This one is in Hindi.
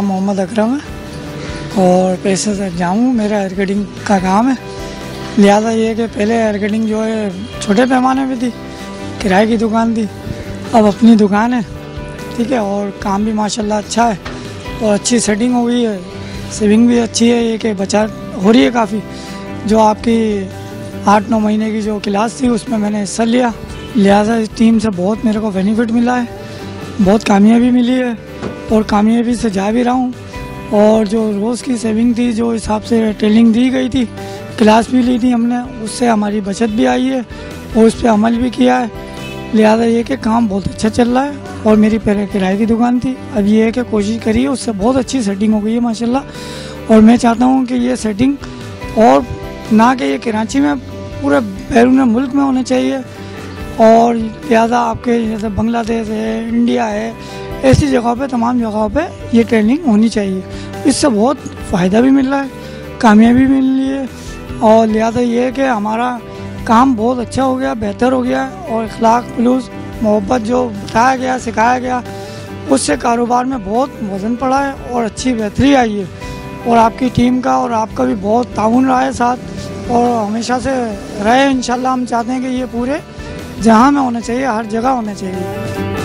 मोहम्मद अकरम है और पैसे से जाऊँ, मेरा हेयर कटिंग का काम है। लिहाजा ये कि पहले हेयर कटिंग जो है, छोटे पैमाने पे थी, किराए की दुकान थी। अब अपनी दुकान है, ठीक है, और काम भी माशाल्लाह अच्छा है और अच्छी सेटिंग हो गई है। सेविंग भी अच्छी है, ये कि बचा हो रही है काफ़ी। जो आपकी आठ नौ महीने की जो क्लास थी, उसमें मैंने हिस्सा लिया। लिहाजा इस टीम से बहुत मेरे को बेनिफिट मिला है, बहुत कामयाबी मिली है। और कामयाबी से जा भी रहा हूँ। और जो रोज़ की सेविंग थी, जो हिसाब से ट्रेनिंग दी गई थी क्लास भी ली थी हमने, उससे हमारी बचत भी आई है, और उस पर अमल भी किया है। लिहाजा ये कि काम बहुत अच्छा चल रहा है, और मेरी पहले किराए की दुकान थी। अब ये है कि कोशिश करिए, उससे बहुत अच्छी सेटिंग हो गई है, माशाल्लाह। और मैं चाहता हूँ कि ये सेटिंग और ना कि ये कराची में, पूरे बैरून मुल्क में होने चाहिए। और लिहाजा आपके जैसे बांग्लादेश है, इंडिया है ऐसी जगहों पे, तमाम जगहों पे ये ट्रेनिंग होनी चाहिए। इससे बहुत फ़ायदा भी मिल रहा है, कामयाबी मिल रही है और लिहाजा ये है कि हमारा काम बहुत अच्छा हो गया, बेहतर हो गया और इखलाक प्लूस मोहब्बत जो बताया गया, सिखाया गया, उससे कारोबार में बहुत वज़न पड़ा है और अच्छी बेहतरी आई है और आपकी टीम का और आपका भी बहुत ताउन रहा है साथ और हमेशा से रहे। इंशाल्लाह हम चाहते हैं कि ये पूरे जहाँ में होना चाहिए, हर जगह होना चाहिए।